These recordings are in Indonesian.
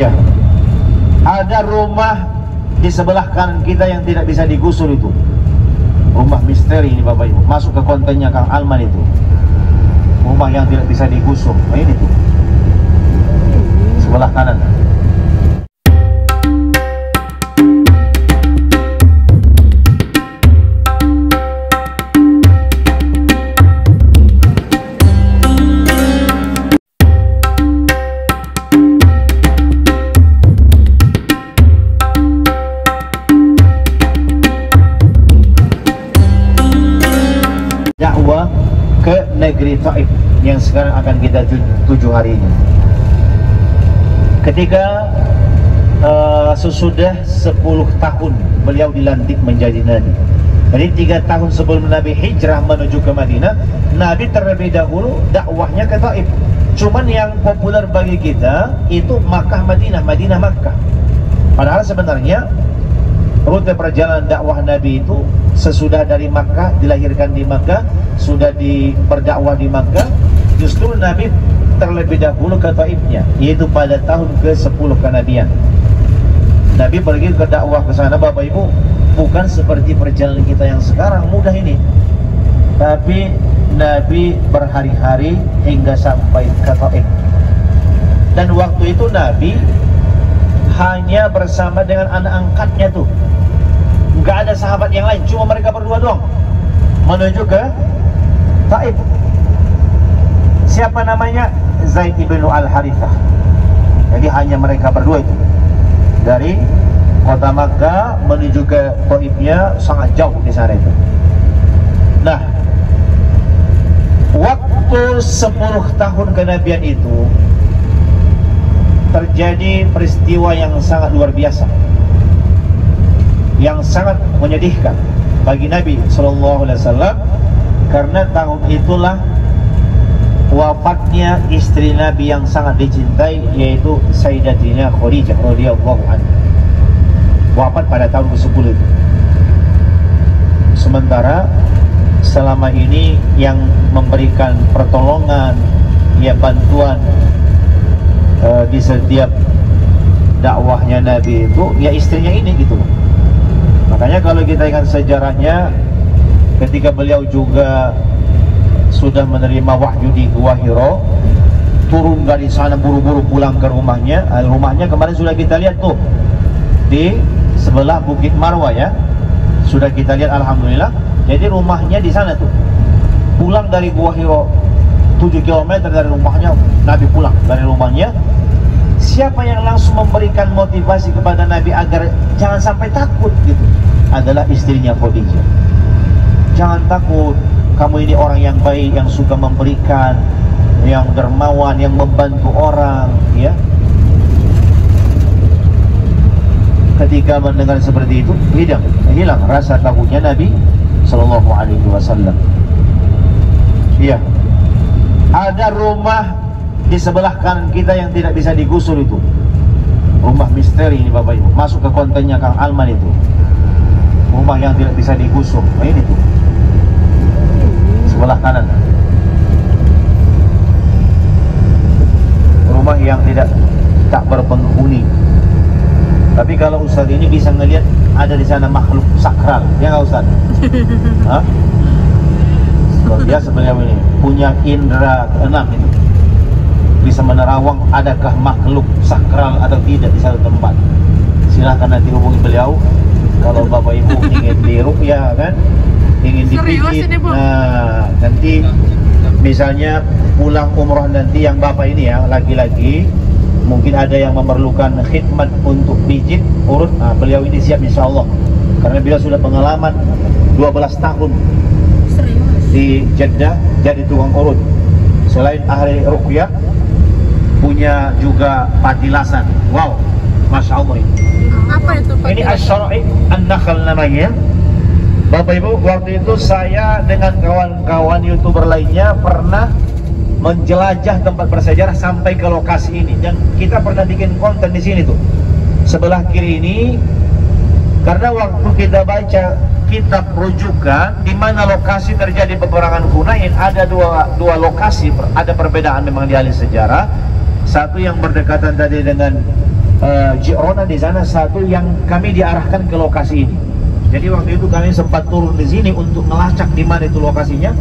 Ya. Ada rumah di sebelah kanan kita yang tidak bisa digusur itu. Rumah misteri ini Bapak Ibu. Masuk ke kontennya Kang Alman itu. Rumah yang tidak bisa digusur. Nah ini tuh. Sebelah kanan. Negeri Taif yang sekarang akan kita tu- tuju hari ini. Ketika uh, sesudah 10 tahun beliau dilantik menjadi nabi. Jadi tiga tahun sebelum Nabi hijrah menuju ke Madinah, Nabi terlebih dahulu dakwahnya ke Taif. Cuman yang populer bagi kita itu Makkah Madinah, Madinah Makkah. Padahal sebenarnya rute perjalanan dakwah Nabi itu sesudah dari Makkah dilahirkan di Makkah sudah di berdakwah di Makkah justru Nabi terlebih dahulu ke Taifnya yaitu pada tahun ke-10 kenabian Nabi pergi ke dakwah ke sana Bapak Ibu bukan seperti perjalanan kita yang sekarang mudah ini. Tapi Nabi berhari-hari hingga sampai ke Taif. Dan waktu itu Nabi hanya bersama dengan anak angkatnya tuh. Nggak ada sahabat yang lain cuma mereka berdua doang. Menuju ke Taif. Siapa namanya? Zaid ibnu al Harithah jadi hanya mereka berdua itu. Dari kota Makkah menuju ke Taifnya sangat jauh di sana itu. Nah waktu 10 tahun kenabian itu terjadi peristiwa yang sangat luar biasa. Yang sangat menyedihkan bagi Nabi Shallallahu Alaihi Wasallam karena tahun itulah wafatnya istri Nabi yang sangat dicintai yaitu Sayyidatina Khadijah radhiyallahu anha. Wafat pada tahun ke-10 itu. Sementara selama ini yang memberikan pertolongan ya bantuan eh, di setiap dakwahnya Nabi itu ya istrinya ini gitu Makanya kalau kita ingat sejarahnya ketika beliau juga sudah menerima wahyu di Gua Hiro turun dari sana buru-buru pulang ke rumahnya. Eh, rumahnya kemarin sudah kita lihat tuh di sebelah Bukit Marwa ya. Sudah kita lihat Alhamdulillah. Jadi rumahnya di sana tuh. Pulang dari Gua Hiro 7 km dari rumahnya Nabi pulang dari rumahnya siapa yang langsung memberikan motivasi kepada Nabi agar jangan sampai takut gitu adalah istrinya Khadijah. Jangan takut, kamu ini orang yang baik, yang suka memberikan, yang dermawan, yang membantu orang, ya. Ketika mendengar seperti itu, hilang, hilang rasa takutnya Nabi Shallallahu Alaihi Wasallam. Iya, ada rumah di sebelah kanan kita yang tidak bisa digusur itu. Rumah misteri ini Bapak Ibu. Masuk ke kontennya Kang Alman itu. Rumah yang tidak bisa digusur. Nah ini tuh. Sebelah kanan. Rumah yang tidak tak berpenghuni. Tapi kalau Ustaz ini bisa ngelihat ada di sana makhluk sakral. Ya nggak Ustaz? Hah? Biasa beliau ini. Punya indera keenam itu bisa menerawang adakah makhluk sakral atau tidak di satu tempat? Silahkan nanti hubungi beliau. Kalau bapak ibu ingin diruqyah kan? Ingin dipijit nah nanti misalnya pulang umroh nanti yang bapak ini ya laki-laki mungkin ada yang memerlukan khidmat untuk pijit urut. Nah, beliau ini siap insya Allah. Karena beliau sudah pengalaman 12 tahun Serius. di Jeddah jadi tukang urut. Selain ahli ruqyah punya juga patilasan wow masya Allah ini. Apa itu ini asyari an-nakhl namanya. Bapak Ibu waktu itu saya dengan kawan-kawan youtuber lainnya pernah menjelajah tempat bersejarah sampai ke lokasi ini. Dan kita pernah bikin konten di sini tuh. Sebelah kiri ini karena waktu kita baca kitab rujukan di mana lokasi terjadi peperangan Hunain ada dua dua lokasi. Ada perbedaan memang di ahli sejarah satu yang berdekatan tadi dengan uh, Jirona di sana satu yang kami diarahkan ke lokasi ini. Jadi waktu itu kami sempat turun di sini untuk melacak di mana itu lokasinya.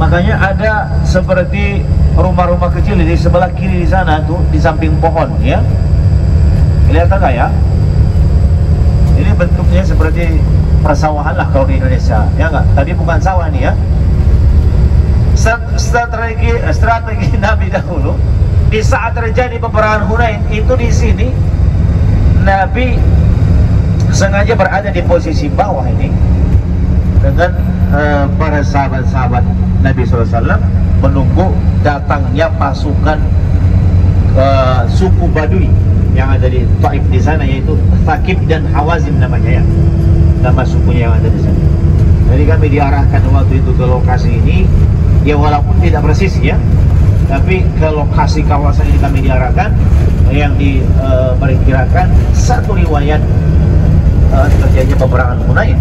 Makanya ada seperti rumah-rumah kecil di sebelah kiri di sana tuh di samping pohon ya. Kelihatan nggak ya? Ini bentuknya seperti persawahan lah kalau di Indonesia, ya nggak? Tapi bukan sawah nih ya. Strategi strategi Nabi dahulu di saat terjadi peperangan Hunain itu di sini Nabi sengaja berada di posisi bawah ini dengan uh, para sahabat-sahabat Nabi SAW menunggu datangnya pasukan uh, suku Badui yang ada di Taif di sana yaitu Thaqib dan Hawazim namanya ya. Nama sukunya yang ada di sana. Jadi kami diarahkan waktu itu ke lokasi ini. Ya walaupun tidak persis ya tapi ke lokasi kawasan ini kami diarahkan yang diperkirakan eh, uh, satu riwayat uh, terjadinya peperangan Hunain.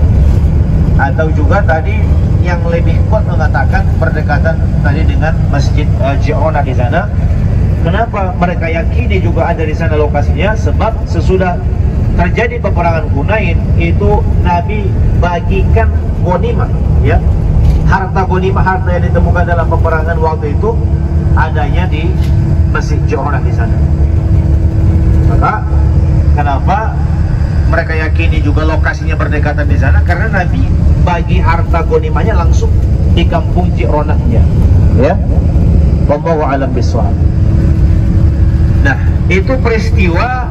Atau juga tadi yang lebih kuat mengatakan berdekatan tadi dengan Masjid uh, Ji'ona di sana. Kenapa mereka yakini juga ada di sana lokasinya? Sebab sesudah terjadi peperangan Hunain itu Nabi bagikan gonimah ya harta gonimah harta yang ditemukan dalam peperangan waktu itu adanya di Masjid Ji'ona di sana. Maka kenapa mereka yakini juga lokasinya berdekatan di sana? Karena Nabi bagi harta gonimahnya langsung di kampung Ji'ronahnya ya? Wallahu alam biswab Nah, itu peristiwa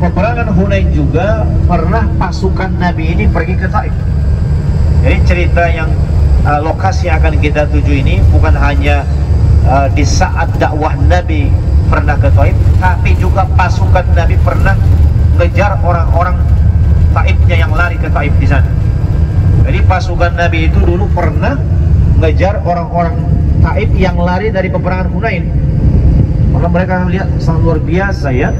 peperangan Hunain juga pernah pasukan Nabi ini pergi ke Taif. Jadi cerita yang uh, lokasi yang akan kita tuju ini bukan hanya uh, di saat dakwah Nabi pernah ke Taif, tapi juga pasukan Nabi pernah mengejar orang-orang Taifnya yang lari ke Taif di sana. Jadi pasukan Nabi itu dulu pernah mengejar orang-orang Taif yang lari dari peperangan Hunain maka mereka melihat sangat luar biasa ya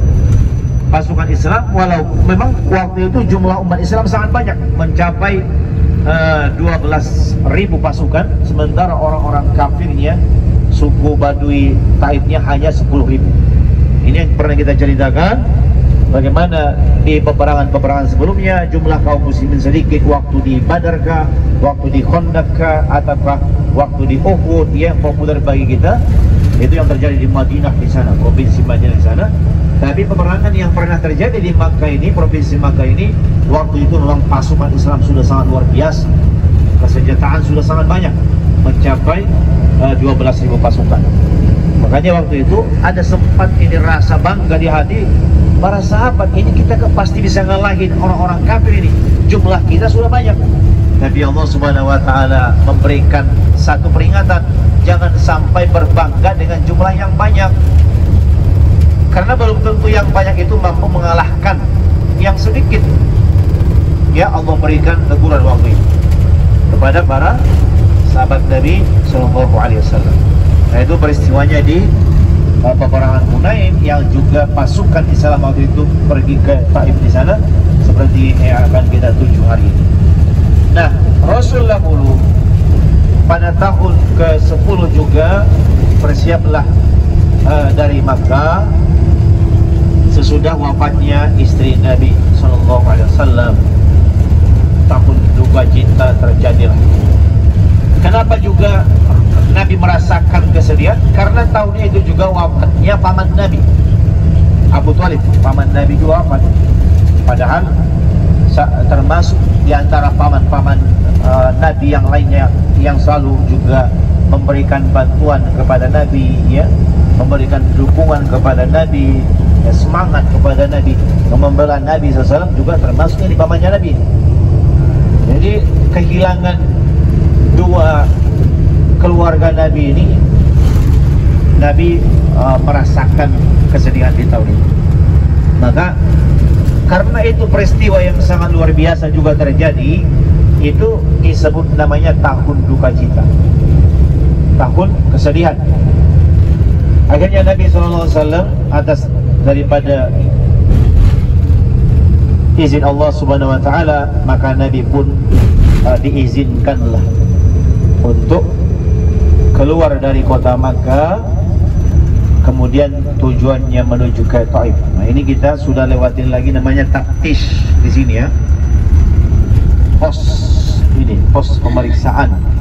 pasukan Islam walau memang waktu itu jumlah umat Islam sangat banyak mencapai uh, eh, 12 ribu pasukan sementara orang-orang kafirnya suku Badui Taifnya hanya 10 ribu ini yang pernah kita ceritakan bagaimana di peperangan-peperangan sebelumnya jumlah kaum muslimin sedikit waktu di Badarkah, waktu di Khandaqkah ataukah waktu di Uhud yang populer bagi kita itu yang terjadi di Madinah di sana, provinsi Madinah di sana. Tapi peperangan yang pernah terjadi di Makkah ini, provinsi Makkah ini, waktu itu memang pasukan Islam sudah sangat luar biasa. Kesenjataan sudah sangat banyak, mencapai uh, eh, 12.000 pasukan. Makanya waktu itu ada sempat ini rasa bangga di hati para sahabat ini kita pasti bisa ngalahin orang-orang kafir ini. Jumlah kita sudah banyak. Tapi Allah Subhanahu wa taala memberikan satu peringatan jangan sampai berbangga dengan jumlah yang banyak karena belum tentu yang banyak itu mampu mengalahkan yang sedikit. Ya Allah berikan teguran waktu itu kepada para sahabat Nabi Shallallahu Alaihi Wasallam. Nah itu peristiwanya di uh, peperangan Hunain yang juga pasukan Islam waktu itu pergi ke Taif di sana seperti yang akan kita tuju hari ini. Nah Rasulullah dulu pada tahun ke-10 juga bersiaplah uh, dari Makkah sesudah wafatnya istri Nabi sallallahu alaihi wasallam tahun duka cinta terjadilah kenapa juga Nabi merasakan kesedihan? Karena tahunnya itu juga wafatnya paman Nabi. Abu Talib paman Nabi juga wafat. Padahal termasuk di antara paman-paman uh, Nabi yang lainnya yang selalu juga memberikan bantuan kepada Nabi ya. Memberikan dukungan kepada Nabi ya, semangat kepada Nabi. Membela Nabi SAW juga termasuk di pamannya Nabi. Jadi kehilangan dua keluarga Nabi ini Nabi uh, merasakan kesedihan di tahun ini. Maka karena itu peristiwa yang sangat luar biasa juga terjadi itu disebut namanya tahun duka cita. Tahun kesedihan. Akhirnya Nabi SAW atas daripada izin Allah Subhanahu Wa Taala maka Nabi pun uh, diizinkanlah untuk keluar dari kota Makkah kemudian tujuannya menuju ke Taif. Nah, ini kita sudah lewatin lagi namanya taktish di sini ya. Pos ini, pos pemeriksaan